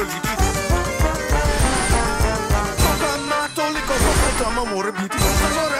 io gli dico Ho amato le cose che tu amo amore, mi dico